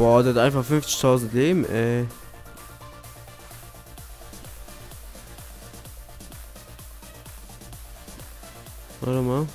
Boah, der hat einfach 50.000 Leben, ey. Warte mal.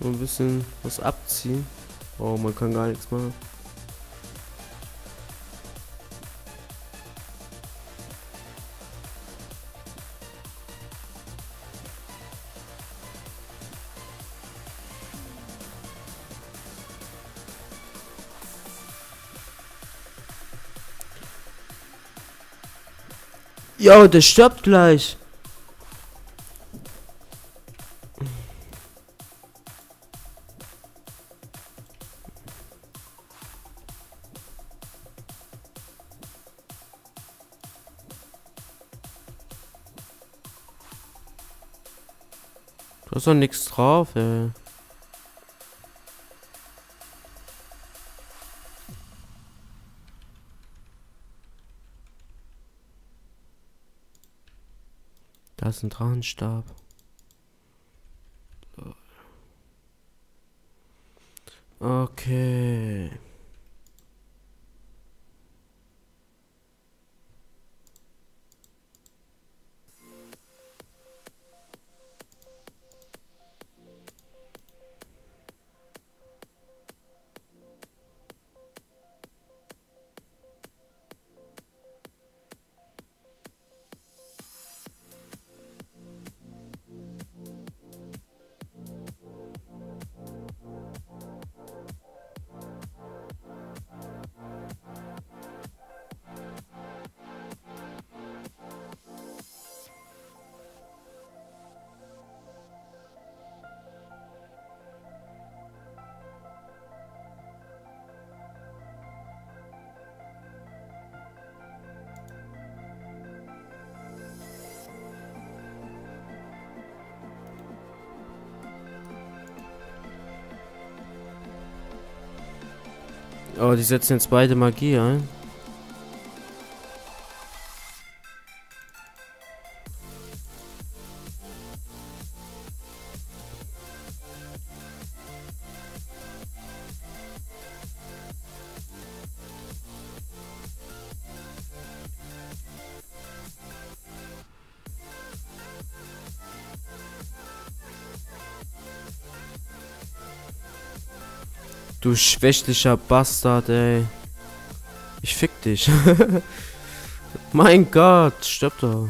Mal ein bisschen was abziehen. Oh, man kann gar nichts machen. Jo, der stirbt gleich. Du hast doch nichts drauf, ey. Da ist ein Drachenstab. Okay. Oh, die setzen jetzt beide Magie ein. Du schwächlicher Bastard, ey. Ich fick dich. mein Gott, stirb doch.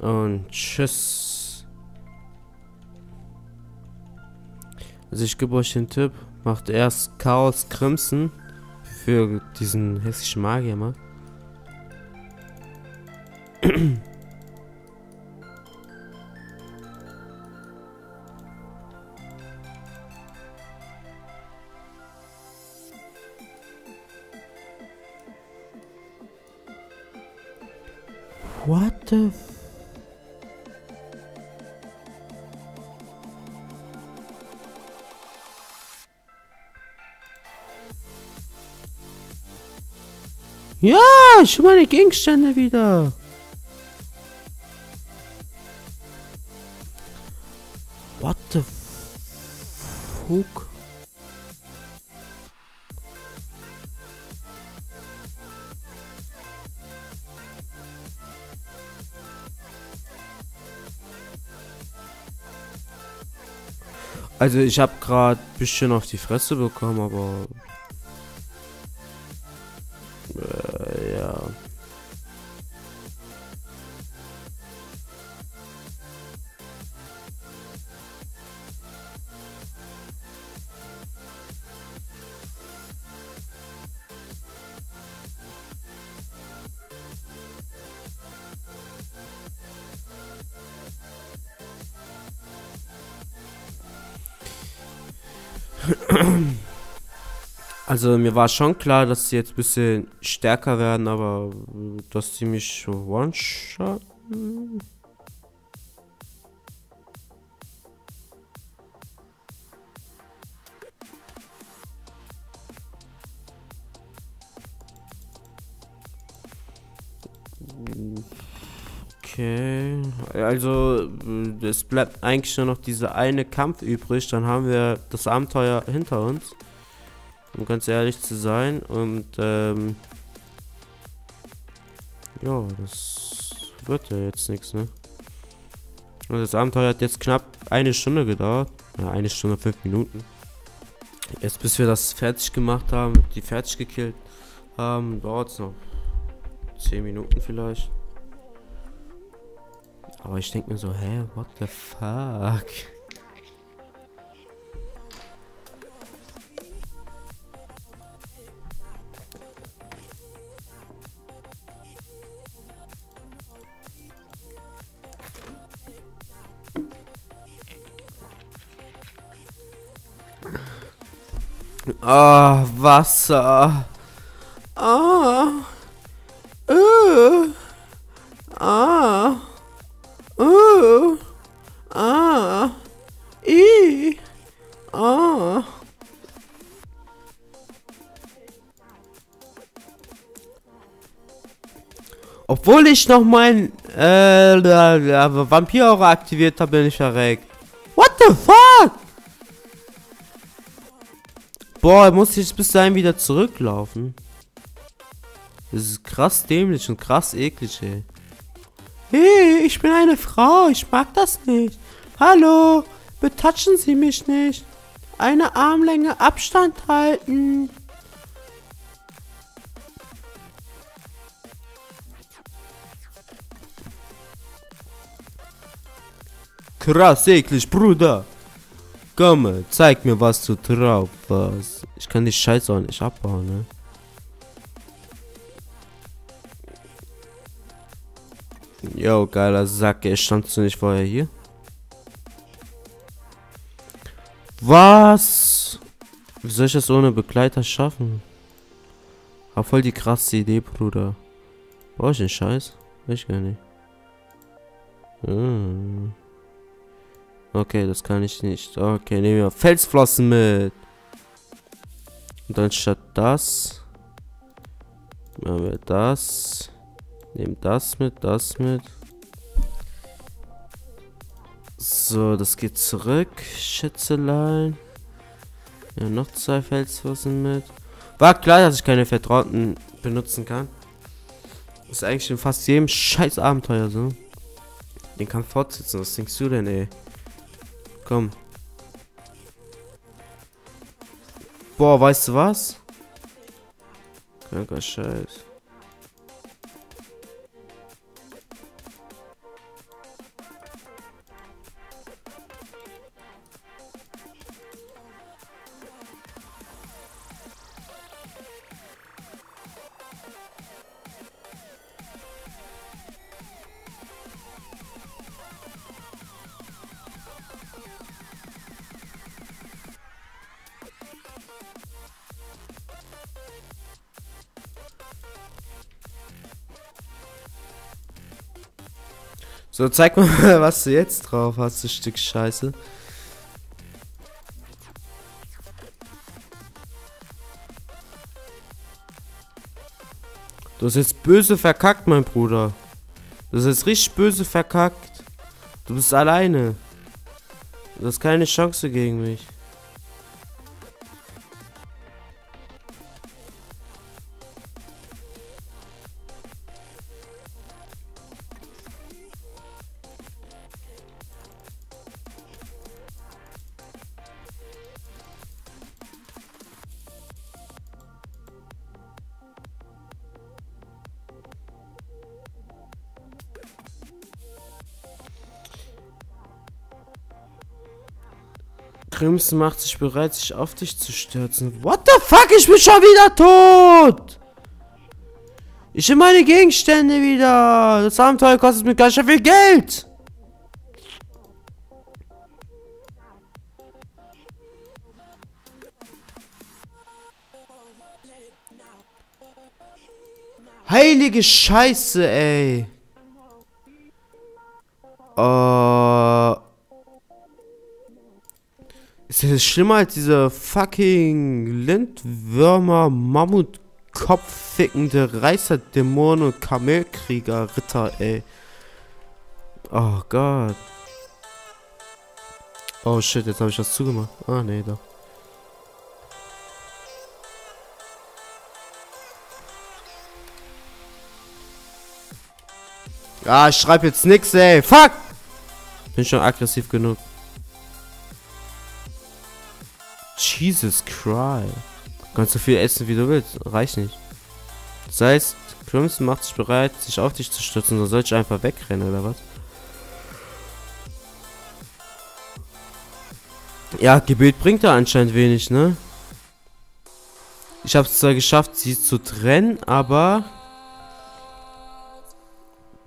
Und tschüss. Also ich gebe euch den Tipp. Macht erst Chaos Crimson für diesen hässlichen Magier mal. The Ja, schon meine Gegenstände wieder. What the fuck? Also ich habe gerade bisschen auf die Fresse bekommen, aber Also mir war schon klar, dass sie jetzt ein bisschen stärker werden, aber dass sie mich one-shot... Okay. Also, äh, es bleibt eigentlich nur noch dieser eine Kampf übrig. Dann haben wir das Abenteuer hinter uns. Um ganz ehrlich zu sein. Und, ähm. Ja, das wird ja jetzt nichts, ne? Und das Abenteuer hat jetzt knapp eine Stunde gedauert. Ja, eine Stunde, fünf Minuten. Jetzt bis wir das fertig gemacht haben, die fertig gekillt haben, dauert es noch zehn Minuten vielleicht. Aber ich denke mir so, hä, what the fuck? Ah, Wasser. Obwohl ich noch mein äh, Vampir aktiviert habe, bin ich verreckt. What the fuck? Boah, muss ich bis dahin wieder zurücklaufen. Das ist krass dämlich und krass eklig, ey. Hey, ich bin eine Frau, ich mag das nicht. Hallo, betatschen Sie mich nicht. Eine Armlänge Abstand halten. Krass eklig, Bruder. Komm, zeig mir, was du drauf hast. Ich kann die Scheiße auch nicht abbauen, ne? Jo, geiler Sack, ey. Standst du nicht vorher hier? Was? Wie soll ich das ohne Begleiter schaffen? Hab voll die krasse Idee, Bruder. Brauch ich den Scheiß? Weiß ich gar nicht. Hm. Okay, das kann ich nicht. Okay, nehmen wir Felsflossen mit. Und dann statt das machen wir das. Nehmen das mit, das mit. So, das geht zurück. Schätzelein. Ja, noch zwei Felsflossen mit. War klar, dass ich keine Vertrauten benutzen kann. ist eigentlich in fast jedem scheiß Abenteuer so. Den kann fortsetzen. Was denkst du denn, ey? Komm. Boah, weißt du was? Kranker Scheiß. So, zeig mal, was du jetzt drauf hast, du Stück Scheiße. Du hast jetzt böse verkackt, mein Bruder. Du hast jetzt richtig böse verkackt. Du bist alleine. Du hast keine Chance gegen mich. Crimson macht sich bereit, sich auf dich zu stürzen. What the fuck? Ich bin schon wieder tot! Ich will meine Gegenstände wieder. Das Abenteuer kostet mir ganz schön viel Geld. Heilige Scheiße, ey. Uh, ist das schlimmer als diese fucking Lindwürmer, Mammutkopf fickende Reißer, Dämonen und Kamelkrieger, Ritter, ey. Oh Gott. Oh shit, jetzt habe ich was zugemacht. Ah, nee, doch. Ah, ich schreibe jetzt nix, ey. Fuck! Bin schon aggressiv genug. Jesus Christ. Kannst so viel essen, wie du willst. Reicht nicht. Das heißt, Crimson macht sich bereit, sich auf dich zu stürzen. Oder soll ich einfach wegrennen, oder was? Ja, Gebet bringt da anscheinend wenig, ne? Ich habe es zwar geschafft, sie zu trennen, aber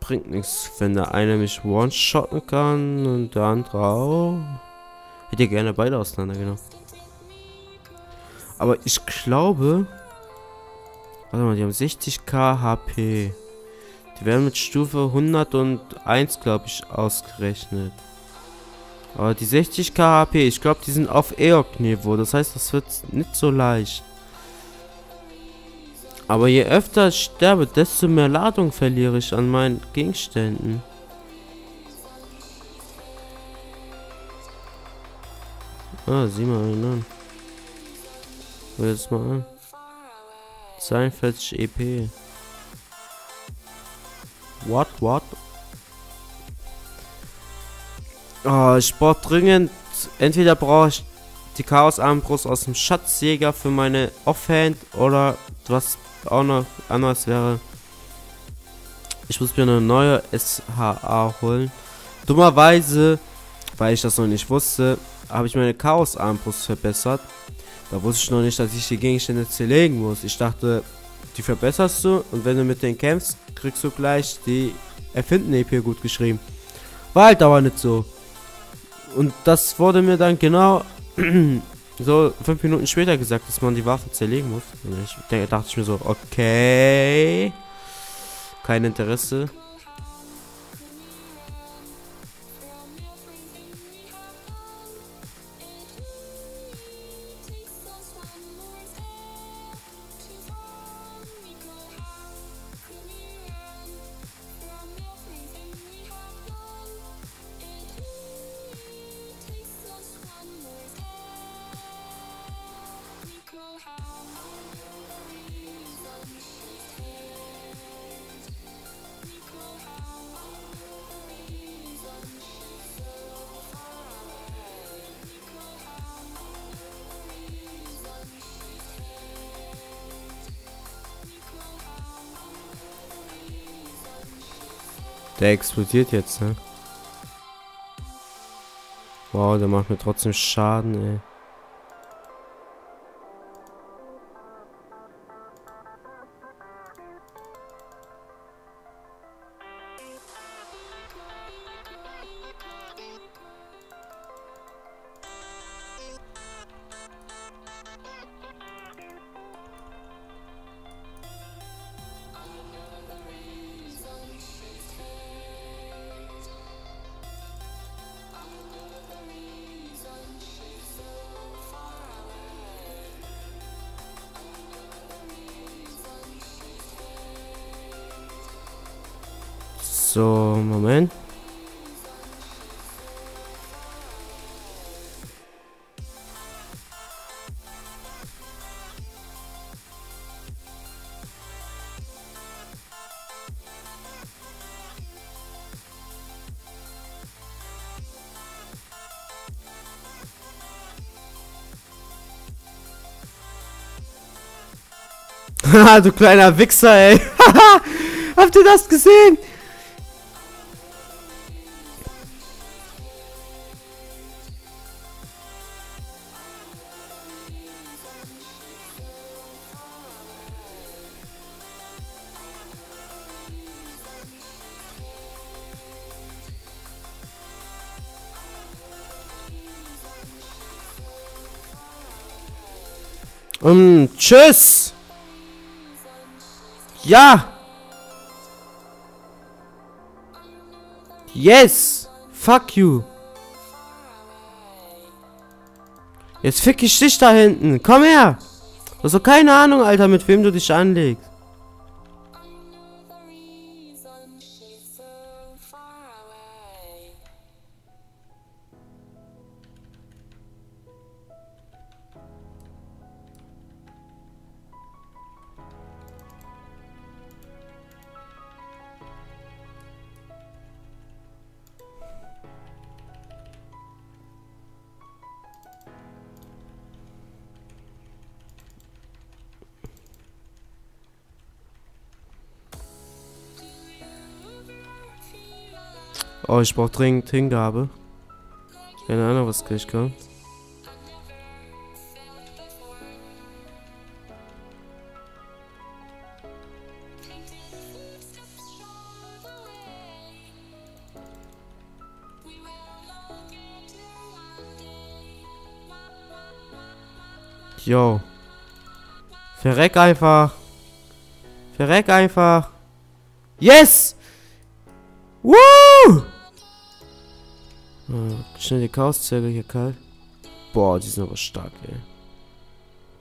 bringt nichts, wenn der eine mich one-shotten kann und der andere auch. Hätte gerne beide auseinandergenommen. Aber ich glaube... Warte mal, die haben 60k HP. Die werden mit Stufe 101, glaube ich, ausgerechnet. Aber die 60k HP, ich glaube, die sind auf EOC-Niveau. Das heißt, das wird nicht so leicht. Aber je öfter ich sterbe, desto mehr Ladung verliere ich an meinen Gegenständen. Ah, sieh mal einen an. Hör jetzt mal an. 42 EP. What, what? Oh, ich brauche dringend. Entweder brauche ich die Chaos-Armbrust aus dem Schatzjäger für meine Offhand oder was auch noch anders wäre. Ich muss mir eine neue SHA holen. Dummerweise, weil ich das noch nicht wusste, habe ich meine Chaos-Armbrust verbessert. Da wusste ich noch nicht, dass ich die Gegenstände zerlegen muss. Ich dachte, die verbesserst du und wenn du mit denen kämpfst, kriegst du gleich die Erfinden-EP gut geschrieben. War halt aber nicht so. Und das wurde mir dann genau so fünf Minuten später gesagt, dass man die Waffen zerlegen muss. Und ich dachte ich mir so, okay. Kein Interesse. Der explodiert jetzt, ne? Wow, der macht mir trotzdem Schaden, ey. So, Moment. du kleiner Wichser, ey. Habt ihr das gesehen? Um, tschüss. Ja. Yes. Fuck you. Jetzt fick ich dich da hinten. Komm her. Du hast doch keine Ahnung, Alter, mit wem du dich anlegst. Oh, ich brauche dringend Hingabe. Keine Ahnung, was gleich kommt. Yo. Verreck einfach. Verreck einfach. Yes! Schnell die Chaoszirkel hier kalt. Boah, die sind aber stark, ey.